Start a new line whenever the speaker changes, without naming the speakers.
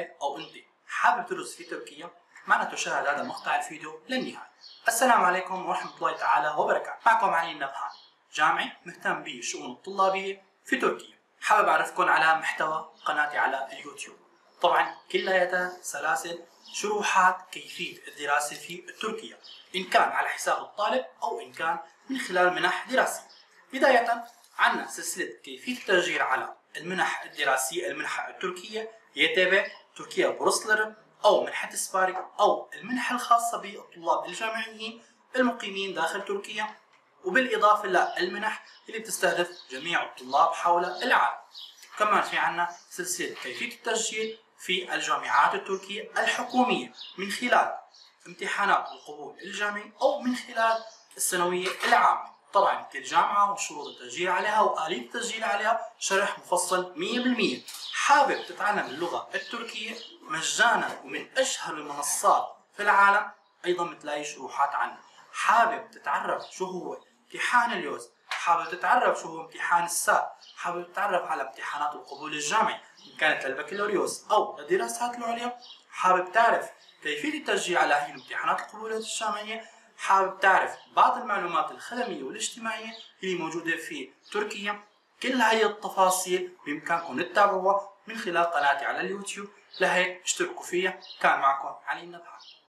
أنت أو أنت حابب تدرس في تركيا معنا تشاهد هذا مقطع الفيديو للنهاية. السلام عليكم ورحمة الله تعالى وبركاته. معكم علي النبهان جامعي مهتم بالشؤون الطلابية في تركيا. حابب أعرفكم على محتوى قناتي على اليوتيوب. طبعا كلياتها سلاسل شروحات كيفية الدراسة في تركيا إن كان على حساب الطالب أو إن كان من خلال منح دراسية بداية عندنا سلسلة كيفية التسجيل على المنح الدراسية المنحة التركية يتابع تركيا بروسلر أو منحة سبارك أو المنحة الخاصة بالطلاب الجامعيين المقيمين داخل تركيا. وبالإضافة للمنح اللي بتستهدف جميع الطلاب حول العالم. كمان في عنا سلسلة كيفية التسجيل في الجامعات التركية الحكومية من خلال امتحانات القبول الجامعي أو من خلال الثانوية العامة. طبعا كل جامعة وشروط التسجيل عليها وآلية التسجيل عليها شرح مفصل 100% حابب تتعلم اللغة التركية مجانا ومن أشهر المنصات في العالم أيضا بتلاقي شروحات عنها. حابب تتعرف شو هو امتحان اليوز؟ حابب تتعرف شو هو امتحان السات حابب تتعرف على امتحانات القبول الجامعي إن كانت للبكالوريوس أو للدراسات العليا؟ حابب تعرف كيفية التسجيل على هي الامتحانات القبول الجامعية؟ حابب تعرف بعض المعلومات الخدمية والاجتماعية اللي موجودة في تركيا؟ كل هاي التفاصيل بإمكانكم تتابعوها من خلال قناتي على اليوتيوب. لهيك اشتركوا فيها كان معكم علي النبهان